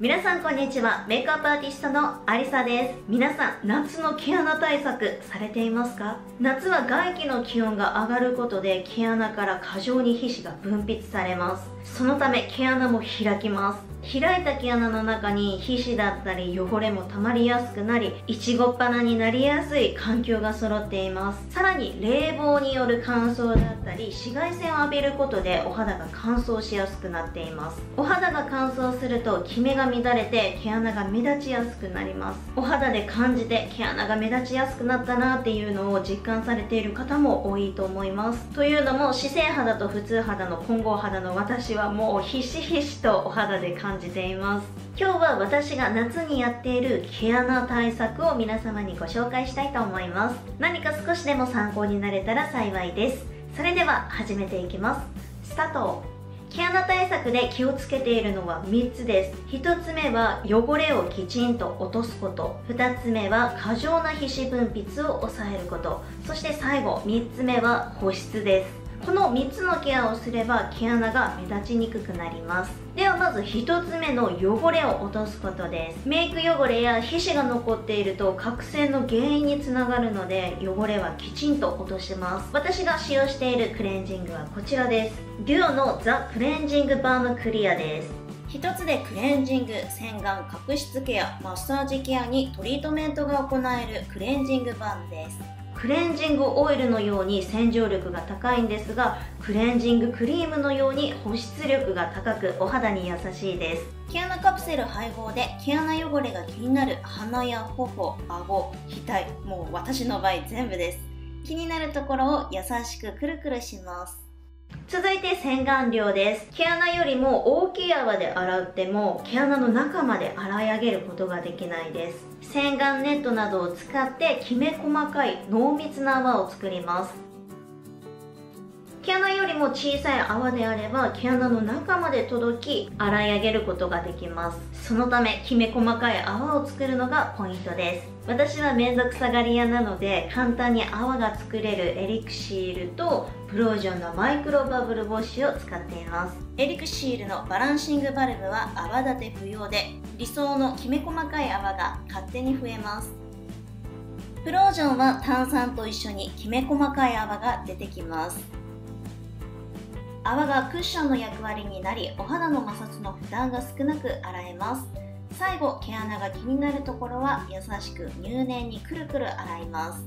皆さんこんにちは。メイクアップアーティストのアリサです。皆さん夏の毛穴対策されていますか？夏は外気の気温が上がることで毛穴から過剰に皮脂が分泌されます。そのため毛穴も開きます。開いた毛穴の中に皮脂だったり汚れも溜まりやすくなりいちごっ鼻になりやすい環境が揃っています。さらに冷房による乾燥だったり紫外線を浴びることでお肌が乾燥しやすくなっています。お肌が乾燥するとキメが乱れて毛穴が目立ちやすくなります。お肌で感じて毛穴が目立ちやすくなったなっていうのを実感されている方も多いと思います。というのも姿勢肌と普通肌の混合肌の私はもうひしひしとお肌で感じています。今日は私が夏にやっている毛穴対策を皆様にご紹介したいと思います。何か少しでも参考になれたら幸いです。それでは始めていきます。スタート。毛穴対策で気をつけているのは3つです。1つ目は汚れをきちんと落とすこと。2つ目は過剰な皮脂分泌を抑えること。そして最後3つ目は保湿です。この3つのケアをすれば毛穴が目立ちにくくなります。ではまず1つ目の汚れを落とすことです。メイク汚れや皮脂が残っていると角栓の原因につながるので汚れはきちんと落とします。私が使用しているクレンジングはこちらです。デュオのザ・クレンジングバームクリアです。1つでクレンジング洗顔角質ケアマッサージケアにトリートメントが行えるクレンジングバームです。クレンジングオイルのように洗浄力が高いんですがクレンジングクリームのように保湿力が高くお肌に優しいです。毛穴カプセル配合で毛穴汚れが気になる鼻や頬顎額もう私の場合全部です。気になるところを優しくくるくるします。続いて洗顔料です。毛穴よりも大きい泡で洗っても毛穴の中まで洗い上げることができないです洗顔ネットなどを使ってきめ細かい濃密な泡を作ります。毛穴よりも小さい泡であれば毛穴の中まで届き洗い上げることができます。そのためきめ細かい泡を作るのがポイントです。私は面倒くさがり屋なので簡単に泡が作れるエリクシールとプロージョンのマイクロバブルウォッシュを使っています。エリクシールのバランシングバルブは泡立て不要で理想のきめ細かい泡が勝手に増えます。プロージョンは炭酸と一緒にきめ細かい泡が出てきます。泡がクッションの役割になりお肌の摩擦の負担が少なく洗えます。最後毛穴が気になるところは優しく入念にくるくる洗います。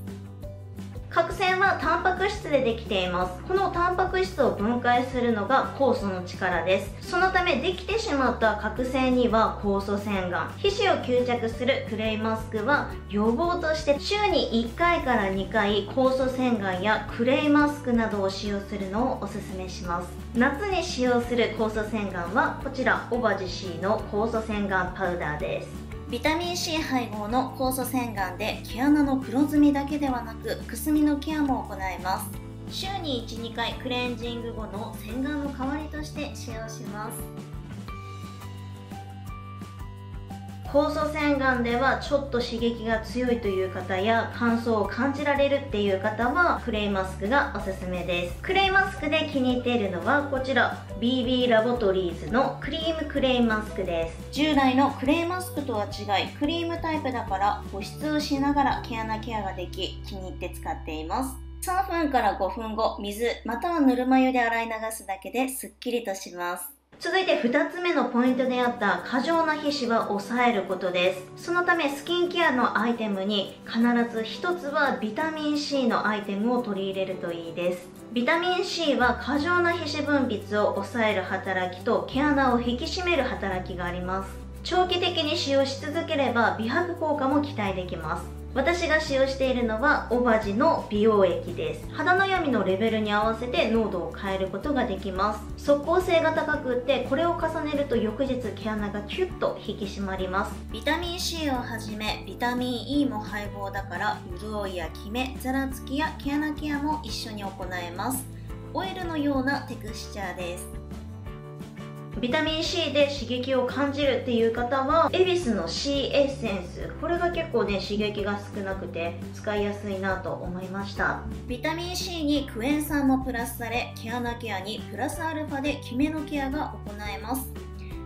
角栓はタンパク質でできています。このタンパク質を分解するのが酵素の力です。そのためできてしまった角栓には酵素洗顔皮脂を吸着するクレイマスクは予防として週に1回から2回酵素洗顔やクレイマスクなどを使用するのをおすすめします。夏に使用する酵素洗顔はこちらオバジシーの酵素洗顔パウダーです。ビタミン C 配合の酵素洗顔で毛穴の黒ずみだけではなくくすみのケアも行います。週に12回クレンジング後の洗顔の代わりとして使用します。酵素洗顔ではちょっと刺激が強いという方や乾燥を感じられるっていう方はクレイマスクがおすすめです。クレイマスクで気に入っているのはこちら。BB ラボトリーズのクリームクレイマスクです。従来のクレイマスクとは違いクリームタイプだから保湿をしながら毛穴ケアができ気に入って使っています。3分から5分後水またはぬるま湯で洗い流すだけですっきりとします。続いて2つ目のポイントであった過剰な皮脂は抑えることです。そのためスキンケアのアイテムに必ず1つはビタミン C のアイテムを取り入れるといいです。ビタミン C は過剰な皮脂分泌を抑える働きと毛穴を引き締める働きがあります。長期的に使用し続ければ美白効果も期待できます。私が使用しているのはオバジの美容液です。肌悩みのレベルに合わせて濃度を変えることができます。即効性が高くってこれを重ねると翌日毛穴がキュッと引き締まります。ビタミン C をはじめビタミン E も配合だから潤いやキメザラつきや毛穴ケアも一緒に行えます。オイルのようなテクスチャーです。ビタミン C で刺激を感じるっていう方は恵比寿の C エッセンス。これが結構ね刺激が少なくて使いやすいなと思いました。ビタミン C にクエン酸もプラスされ毛穴ケアにプラスアルファでキメのケアが行えます。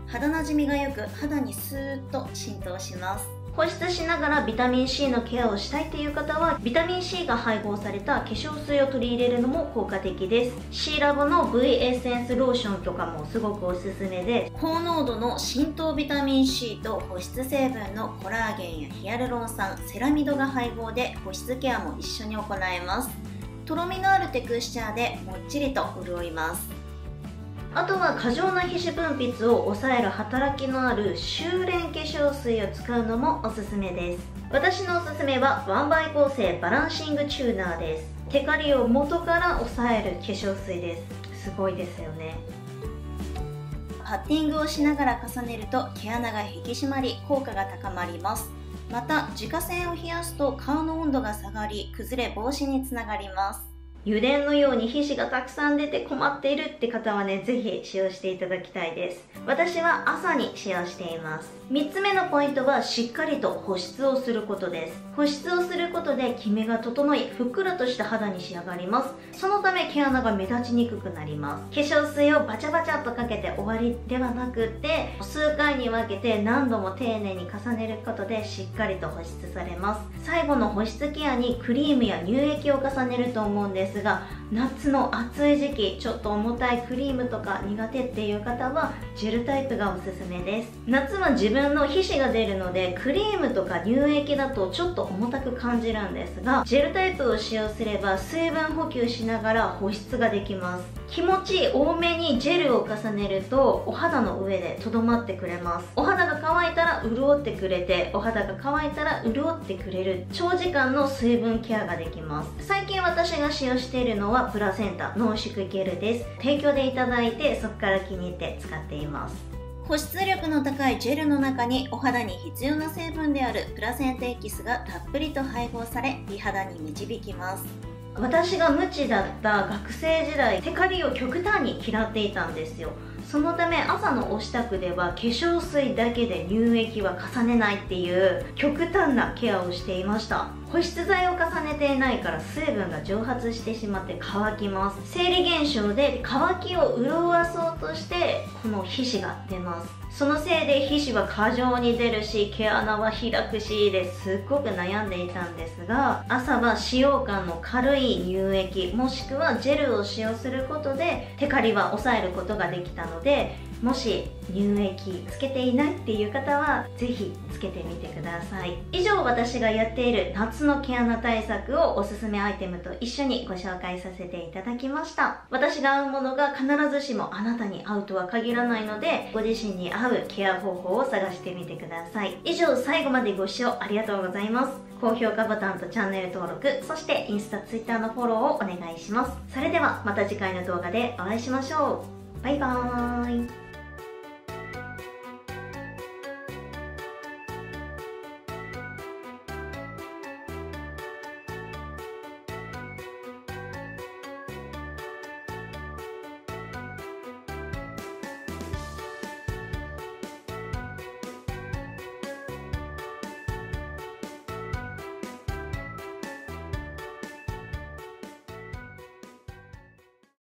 肌なじみが良く肌にスーッと浸透します。保湿しながらビタミン C のケアをしたいという方はビタミン C が配合された化粧水を取り入れるのも効果的です。C ラボの V エッセンスローションとかもすごくおすすめで高濃度の浸透ビタミン C と保湿成分のコラーゲンやヒアルロン酸セラミドが配合で保湿ケアも一緒に行えます。とろみのあるテクスチャーでもっちりと潤います。あとは過剰な皮脂分泌を抑える働きのある修練化粧水を使うのもおすすめです。私のおすすめはワンバイ構成バランシングチューナーです。テカリを元から抑える化粧水です。すごいですよね。パッティングをしながら重ねると毛穴が引き締まり効果が高まります。また自家製を冷やすと顔の温度が下がり崩れ防止につながります。油田のように皮脂がたくさん出て困っているって方はね、ぜひ使用していただきたいです。私は朝に使用しています。3つ目のポイントはしっかりと保湿をすることです。保湿をすることでキメが整い、ふっくらとした肌に仕上がります。そのため毛穴が目立ちにくくなります。化粧水をバチャバチャっとかけて終わりではなくて、数回に分けて何度も丁寧に重ねることでしっかりと保湿されます。最後の保湿ケアにクリームや乳液を重ねると思うんですですが夏の暑い時期ちょっと重たいクリームとか苦手っていう方はジェルタイプがおすすめです。夏は自分の皮脂が出るのでクリームとか乳液だとちょっと重たく感じるんですがジェルタイプを使用すれば水分補給しながら保湿ができます。気持ち多めにジェルを重ねるとお肌の上でとどまってくれます。お肌が乾いたら潤ってくれてお肌が乾いたら潤ってくれる。長時間の水分ケアができます。最近私が使用しているのはプラセンタ濃縮ゲルです。提供でいただいてそこから気に入って使っています。保湿力の高いジェルの中にお肌に必要な成分であるプラセンタエキスがたっぷりと配合され美肌に導きます。私が無知だった学生時代テカリを極端に嫌っていたんですよ。そのため朝のお支度では化粧水だけで乳液は重ねないっていう極端なケアをしていました。保湿剤を重ねていないから水分が蒸発してしまって乾きます。生理現象で乾きを潤わそうとしてこの皮脂が出ます。そのせいで皮脂は過剰に出るし毛穴は開くしですっごく悩んでいたんですが朝は使用感の軽い乳液もしくはジェルを使用することでテカリは抑えることができたのでもし乳液つけていないっていう方はぜひつけてみてください。以上私がやっている夏の毛穴対策をおすすめアイテムと一緒にご紹介させていただきました。私が合うものが必ずしもあなたに合うとは限らないのでご自身に合うケア方法を探してみてください。以上最後までご視聴ありがとうございます。高評価ボタンとチャンネル登録そしてインスタツイッターのフォローをお願いします。それではまた次回の動画でお会いしましょう。バイバーイ。